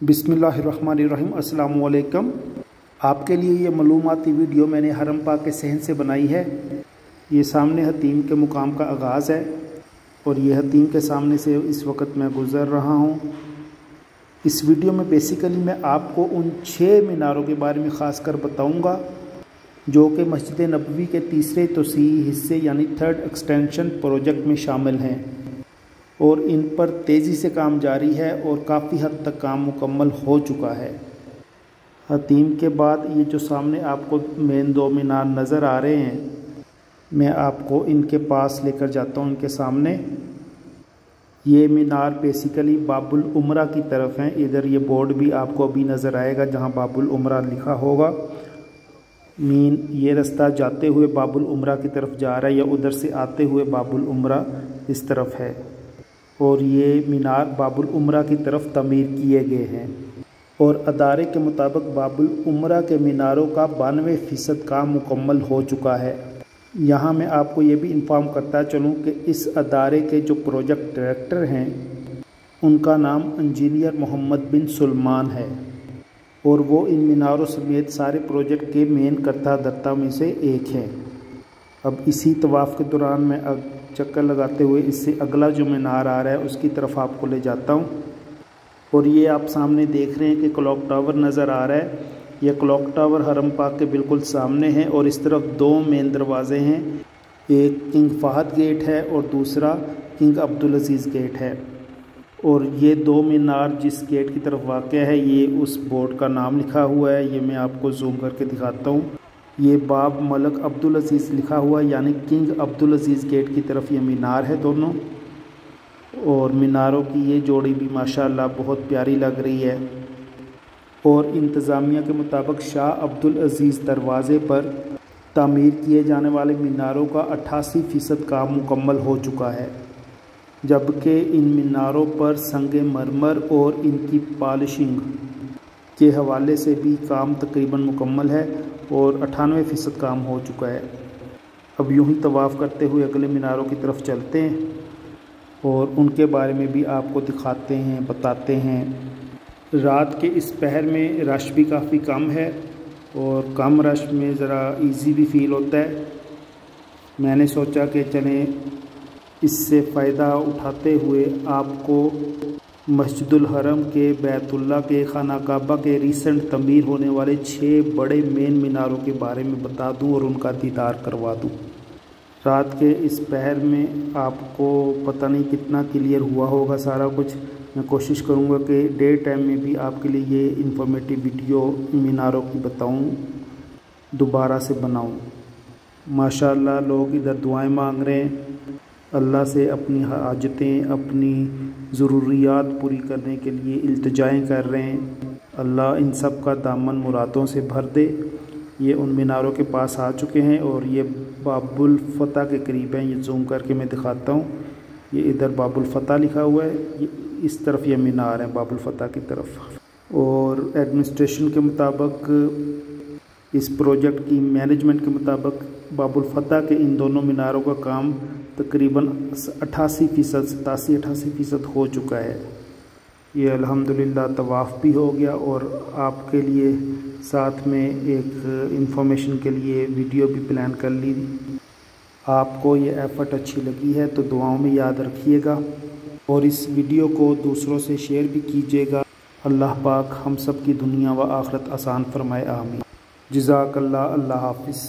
बिसमीम अल्लाम आपके लिए ये मालूमती वीडियो मैंने हरम पाक के सहन से बनाई है। ये सामने हतीम के मुकाम का आगाज़ है और ये हतीम के सामने से इस वक्त मैं गुज़र रहा हूँ। इस वीडियो में बेसिकली मैं आपको उन छः मीनारों के बारे में ख़ास कर बताऊँगा, जो कि मस्जिद नबवी के तीसरे तोसी हिस्से यानी थर्ड एक्सटेंशन प्रोजेक्ट में शामिल हैं। और इन पर तेज़ी से काम जारी है और काफ़ी हद तक काम मुकम्मल हो चुका है। हतीम के बाद ये जो सामने आपको मेन दो मीनार नज़र आ रहे हैं, मैं आपको इनके पास लेकर जाता हूँ इनके सामने। ये मीनार बेसिकली बाबुल उमरा की तरफ़ हैं। इधर ये बोर्ड भी आपको अभी नज़र आएगा जहाँ बाबुल उमरा लिखा होगा। मीन ये रास्ता जाते हुए बाबुल उमरा की तरफ़ जा रहा है या उधर से आते हुए बाबुल उमरा इस तरफ़ है। और ये मीनार बाबुल उमरा की तरफ़ तमीर किए गए हैं। और अदारे के मुताबिक बाबुल उमरा के मीनारों का बानवे फ़ीसद काम मुकम्मल हो चुका है। यहाँ मैं आपको ये भी इन्फॉर्म करता चलूँ कि इस अदारे के जो प्रोजेक्ट डायरेक्टर हैं, उनका नाम इंजीनियर मोहम्मद बिन सलमान है। और वो इन मीनारों समेत सारे प्रोजेक्ट के मेन करता दत्ता में से एक हैं। अब इसी तवाफ़ के दौरान मैं चक्कर लगाते हुए इससे अगला जो मीनार आ रहा है, उसकी तरफ़ आपको ले जाता हूँ। और ये आप सामने देख रहे हैं कि क्लॉक टावर नज़र आ रहा है। यह क्लॉक टावर हरम पाक के बिल्कुल सामने है और इस तरफ़ दो मेन दरवाज़े हैं। एक किंग फहद गेट है और दूसरा किंग अब्दुल अज़ीज़ गेट है। और ये दो मीनार जिस गेट की तरफ़ वाक़ है, ये उस बोर्ड का नाम लिखा हुआ है। ये मैं आपको जूम करके दिखाता हूँ। ये बाब मलक अब्दुल अज़ीज़ लिखा हुआ यानी किंग अब्दुल अज़ीज़ गेट की तरफ़ ये मीनार है दोनों। और मीनारों की ये जोड़ी भी माशाल्लाह बहुत प्यारी लग रही है। और इंतज़ामिया के मुताबिक शाह अब्दुल अज़ीज़ दरवाज़े पर तामीर किए जाने वाले मीनारों का अट्ठासी फ़ीसद काम मुकम्मल हो चुका है, जबकि इन मीनारों पर संग मरमर और इनकी पॉलिशिंग के हवाले से भी काम तकरीबन मुकम्मल है और अठानवे फ़ीसद काम हो चुका है। अब यूँ ही तवाफ़ करते हुए अगले मीनारों की तरफ़ चलते हैं और उनके बारे में भी आपको दिखाते हैं, बताते हैं। रात के इस पहर में रश भी काफ़ी कम है और कम रश में ज़रा इजी भी फील होता है। मैंने सोचा कि चलें, इससे फ़ायदा उठाते हुए आपको मस्जिदुल हरम के बैतुल्ला के खाना काबा के रिसेंट तमीर होने वाले छः बड़े मेन मीनारों के बारे में बता दूँ और उनका दीदार करवा दूँ। रात के इस पहर में आपको पता नहीं कितना क्लियर हुआ होगा सारा कुछ। मैं कोशिश करूँगा कि डे टाइम में भी आपके लिए ये इन्फॉर्मेटिव वीडियो मीनारों की बताऊँ, दोबारा से बनाऊँ। माशाल्लाह, लोग इधर दुआएँ मांग रहे हैं। अल्लाह से अपनी हाजतें, अपनी ज़रूरियात पूरी करने के लिए इल्तजाएँ कर रहे हैं। अल्लाह इन सब का दामन मुरादों से भर दे। ये उन मीनारों के पास आ चुके हैं और ये बाबुल फ़तह के करीब हैं। ये जूम करके मैं दिखाता हूँ। ये इधर बाबुल फ़तह लिखा हुआ है। ये इस तरफ़ ये मीनार हैं, बाबुल फ़तह की तरफ़। और एडमिनिस्ट्रेशन के मुताबिक, इस प्रोजेक्ट की मैनेजमेंट के मुताबिक बाबुल फ़तह के इन दोनों मीनारों का काम तकरीबन अट्ठासी फ़ीसद, सतासी, अठासी फ़ीसद हो चुका है। ये अल्हम्दुलिल्लाह तवाफ़ भी हो गया और आपके लिए साथ में एक इंफॉर्मेशन के लिए वीडियो भी प्लान कर ली। आपको ये एफ़र्ट अच्छी लगी है तो दुआओं में याद रखिएगा और इस वीडियो को दूसरों से शेयर भी कीजिएगा। अल्लाह पाक हम सब की दुनिया व आखरत आसान फरमाए, आमीन। जजाकल्ला अल्लाह हाफिज़।